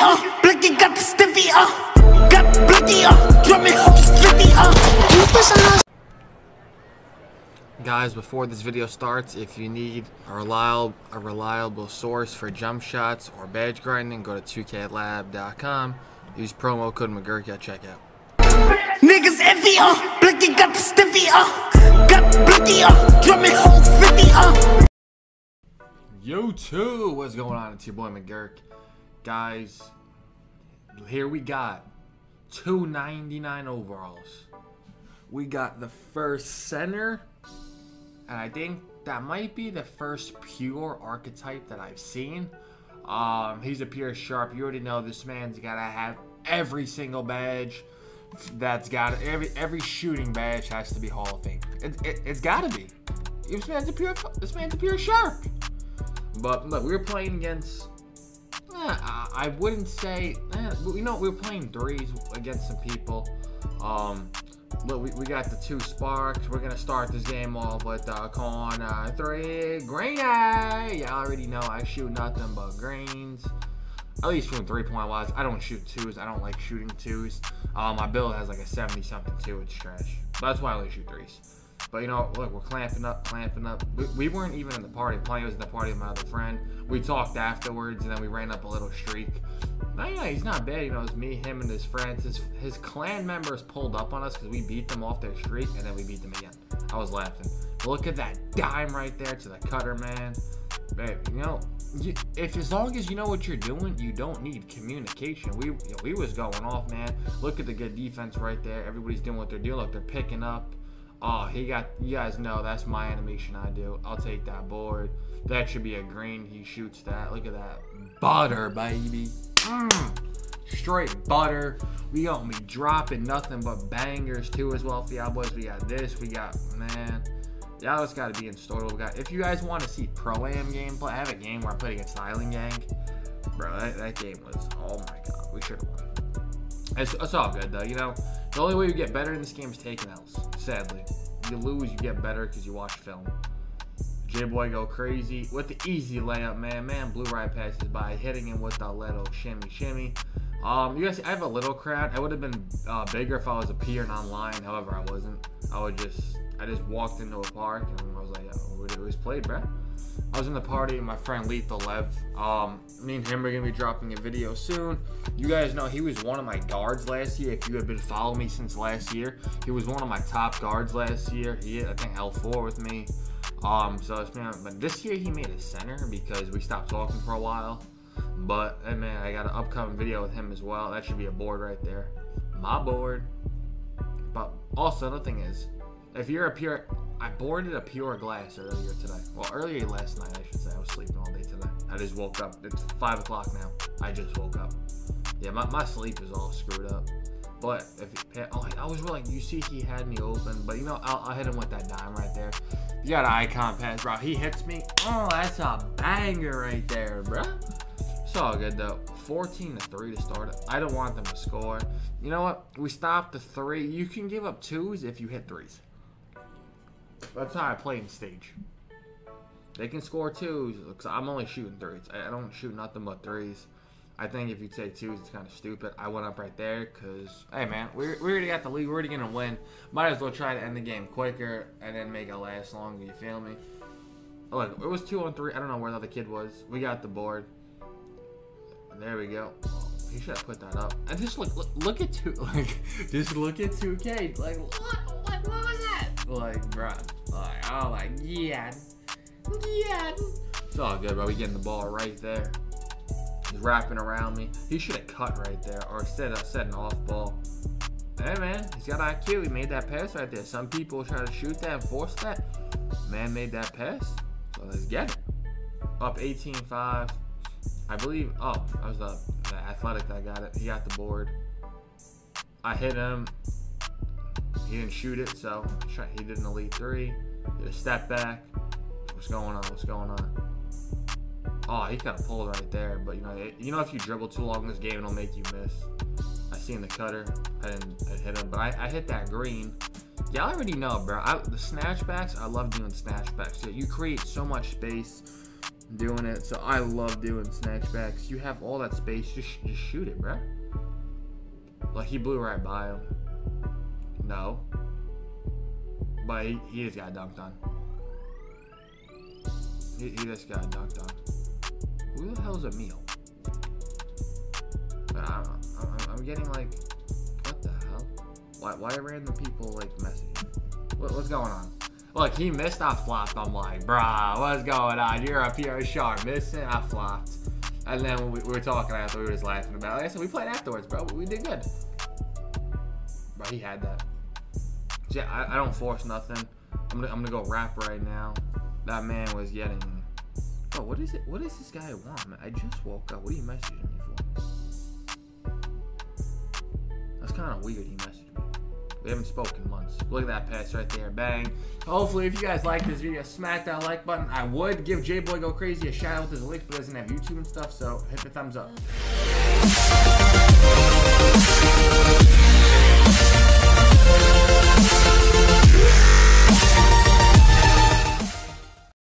uh. Blicky got the stiffy, uh. Got blicky, uh. Drumming home 50, uh. You put some of Guys, before this video starts, if you need a reliable, a reliable source for jump shots or badge grinding, go to 2klab.com. Use promo code Magurk at checkout. Niggas iffy, uh. Blicky got the stiffy, uh. Got blicky, uh. Drumming home 50, uh. Yo, too. What's going on? It's your boy Magurk. Guys, here we got 299 overalls. We got the first center, and I think that might be the first pure archetype that I've seen. Um, he's a pure sharp. You already know this man's gotta have every single badge. That's got every every shooting badge has to be Hall of Fame. It, it, it's gotta be. This man's a pure. This man's a pure sharp. But look, we were playing against. Eh, I wouldn't say. eh, you know, we were playing threes against some people. Um, we, we got the two sparks. We're gonna start this game off with uh, corner three green. Y'all already know I shoot nothing but greens. At least from three point wise, I don't shoot twos. I don't like shooting twos. Um, my build has like a 70 something two. It's trash. That's why I only shoot threes. But you know, look, we're clamping up, clamping up. We, we weren't even in the party. Plenty was in the party with my other friend. We talked afterwards, and then we ran up a little streak. No, yeah, he's not bad. You know, it's me, him, and his friends. His, his clan members pulled up on us because we beat them off their streak, and then we beat them again. I was laughing. Look at that dime right there to the cutter, man. Babe, you know, you, if as long as you know what you're doing, you don't need communication. We you know, we was going off, man. Look at the good defense right there. Everybody's doing what they're doing. Look, they're picking up. Oh, he got. You guys know that's my animation. I do. I'll take that board. That should be a green. He shoots that. Look at that butter, baby. Mm, straight butter. We gonna be dropping nothing but bangers too as well for y'all boys. We got this. We got man. Y'all just gotta be in store. We got. If you guys want to see pro am gameplay, I have a game where I play against Island Gang. Bro, that, that game was. Oh my god, we should have won. It's, it's all good though. You know, the only way you get better in this game is taking L's. Sadly, you lose, you get better because you watch film. J Boy go crazy with the easy layup, man. Man, blue right passes by, hitting him with the little shimmy shimmy. Um, you guys, I have a little crowd. I would have been uh, bigger if I was a peer and online. However, I wasn't. I would just, I just walked into a park and I was like, oh, it was played, bro. I was in the party with my friend Lethal Lev. Um, me and him are gonna be dropping a video soon. You guys know he was one of my guards last year. If you have been following me since last year, he was one of my top guards last year. He, I think, L4 with me. Um, so it's man, but this year he made a center because we stopped talking for a while. But hey man, I got an upcoming video with him as well. That should be a board right there. My board. But also another thing is, if you're a pure, I boarded a pure glass earlier today. Well, earlier last night, I should say. I was sleeping all day today. I just woke up. It's five o'clock now. I just woke up. Yeah, my, my sleep is all screwed up. But if oh, I was really you see he had me open, but you know I'll, I'll hit him with that dime right there. You got an icon pass, bro. He hits me. Oh, that's a banger right there, bro. All good though. 14 to 3 to start it. I don't want them to score. You know what? We stopped the three. You can give up twos if you hit threes. That's how I play in stage. They can score twos because I'm only shooting threes. I I don't shoot nothing but threes. I think if you take twos, it's kind of stupid. I went up right there because, hey man, we, we already got the lead. We're already going to win. Might as well try to end the game quicker and then make it last longer. You feel me? Look, it was two on three. I don't know where the other kid was. We got the board. There we go. He should have put that up. And just look, look, look at two, like, just look at 2K. Like, what, what, what was that? Like, bruh. Like, oh my god. Yeah. It's all good, bro. We getting the ball right there. He's wrapping around me. He should have cut right there, or instead of uh, setting off ball. Hey man, he's got IQ. He made that pass right there. Some people try to shoot that and force that. Man made that pass. So let's get it. Up 18-5. I believe. Oh, I was the, the athletic that got it. He got the board. I hit him. He didn't shoot it, so he did an elite three. Did a step back. What's going on? What's going on? Oh, he kind of pulled right there, but you know, it, you know, if you dribble too long in this game, it'll make you miss. I seen the cutter. I didn't I hit him, but I, I hit that green. Y'all already know, bro. I, the snatchbacks, I love doing snatchbacks. You create so much space. Doing it. So I love doing snatchbacks. You have all that space, just just shoot it, bro. Like he blew right by him. No. But he, he just got dunked on. He, he just got dunked on. Who the hell's Emil? I, I'm, I'm getting like, what the hell? Why, why are random people like messaging? What, what's going on? Look, he missed. I flopped. I'm like, brah, what's going on? You're up here sharp missing. I flopped. And then we, we were talking after, we were just laughing about it. Like I said, we played afterwards, bro. We did good. Bro, he had that. Yeah, I, I don't force nothing. I'm gonna, I'm gonna go rap right now. That man was getting. Oh, what is it? What does this guy want, man? I just woke up. What are you messaging me for? That's kind of weird. He messaged me. We haven't spoken once. Look at that pass right there. Bang. Hopefully, if you guys like this video, smack that like button. I would give J-Boy Go Crazy a shout out to the links, but doesn't have YouTube and stuff, so hit the thumbs up.